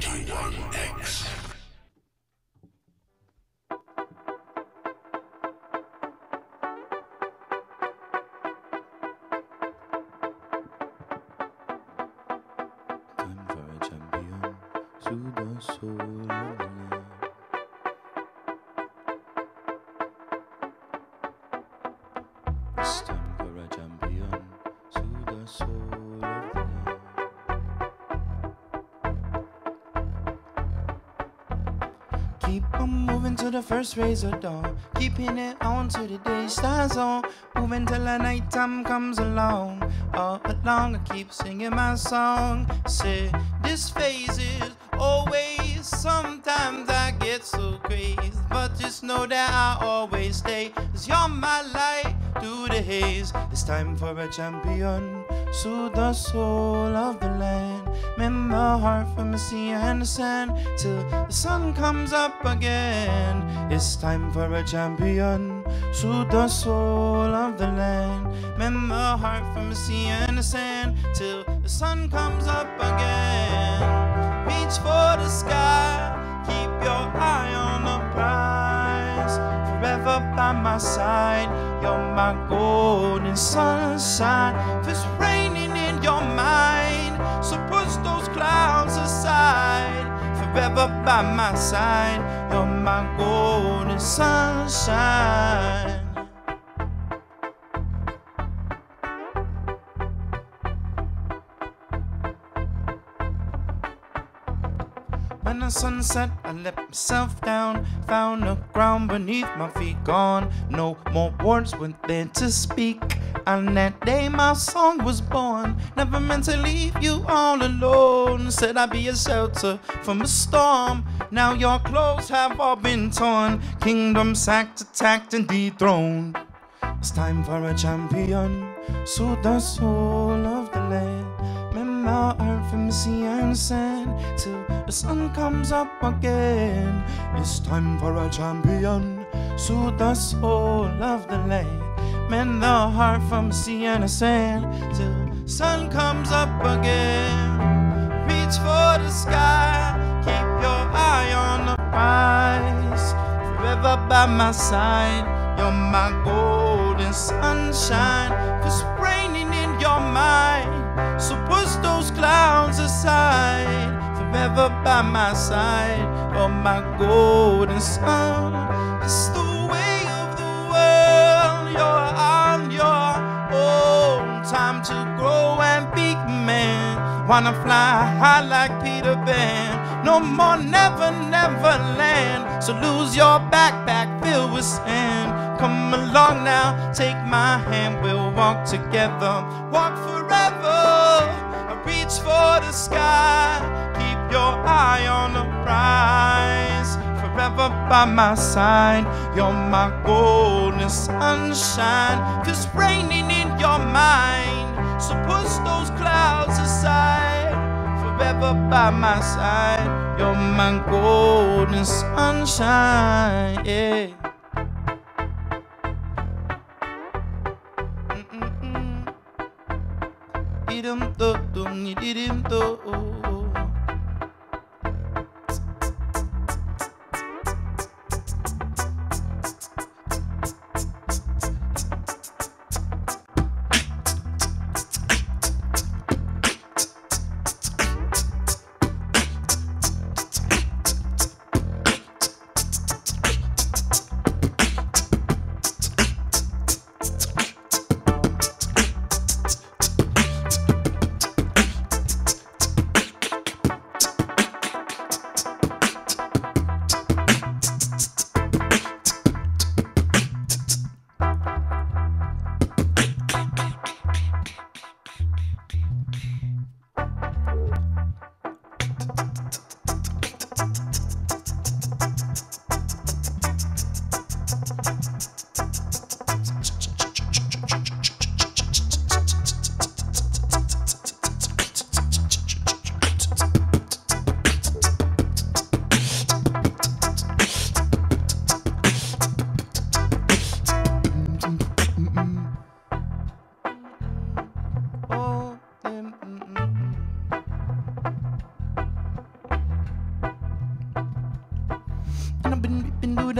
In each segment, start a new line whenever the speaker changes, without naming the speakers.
91X.
Time for a champion, soul Keep on moving to the first rays of dawn. Keeping it on to the day stars on. Moving till the night time comes along. All along, I keep singing my song. Say, this phase is always. Sometimes I get so crazy. But just know that I always stay. Cause you're my light through the haze. It's time for a champion. Soothe the soul of the land. Mend the heart sea and the sand till the sun comes up again. It's time for a champion. to the soul of the land. The heart from the sea and the sand till the sun comes up again. Reach for the sky. Keep your eye on the prize. Forever by my side. You're my golden sunshine. If Forever by my side. You're my golden sunshine. When the sun set, I let myself down. Found the ground beneath my feet gone. No more words went there to speak. On that day, my song was born. Never meant to leave you all alone. Said I'd be a shelter from a storm. Now your clothes have all been torn. Kingdom sacked, attacked, and dethroned. It's time for a champion. Soothe the soul of the land. Mend the earth from sea and sand till the sun comes up again. It's time for a champion. Soothe the soul of the land. Mend the heart from sea and sand till sun comes up again. By my side. You're my golden sunshine. Cause raining in your mind. So push those clouds aside. Forever by my side. You're my golden sun. It's the way of the world. You're on your own. Time to grow and be man. Wanna fly high like Peter Pan. No more never, never land. So lose your backpack filled with sand. Come along now, take my hand, we'll walk together. Walk forever. I reach for the sky. Keep your eye on the prize. Forever by my side, you're my golden sunshine. Cause raining in your mind. So push those clouds aside. By my side, you're my golden sunshine. Yeah. Mm-mm-mm. Idum-do-dum, ididim-do.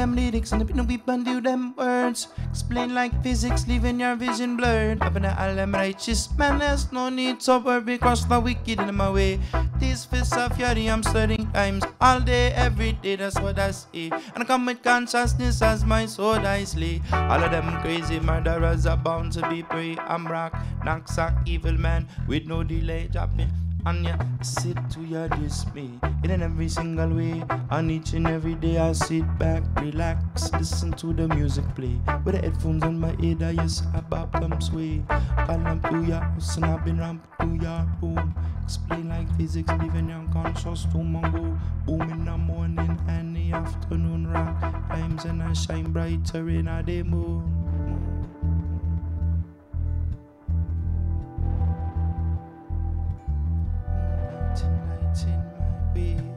Them lyrics and the people do them words. Explain like physics, leaving your vision blurred. Up in the them righteous man, there's no need to worry because the wicked in my way. These fist of fury, I'm studying times all day, every day, that's what I see. And I come with consciousness as my soul I. All of them crazy murderers are bound to be prey. I'm rock, knock, sack, evil man with no delay. Dropping and you sit to your dismay in every single way. And each and every day I sit back, relax, listen to the music play. With the headphones on my head, I just a bop them sway. Call them to your house and I've been ramp to your room. Explain like physics, living your conscious to go boom in the morning and the afternoon rock times and I shine brighter in a day moon. In my way,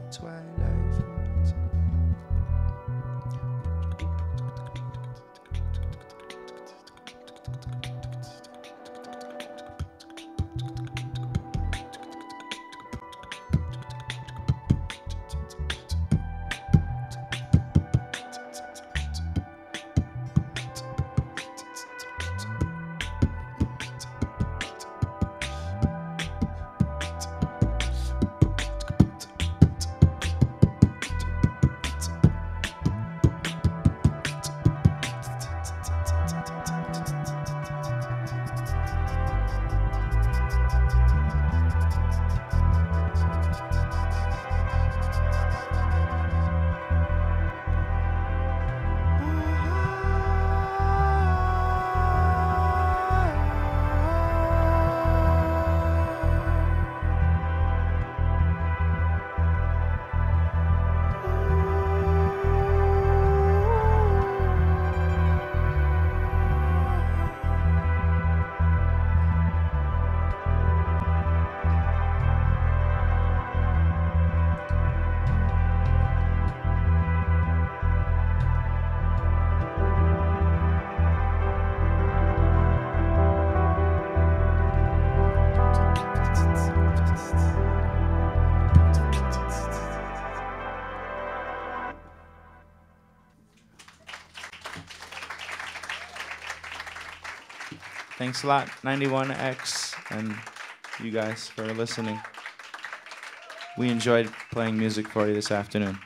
Thanks a lot, 91X, and you guys for listening. We enjoyed playing music for you this afternoon.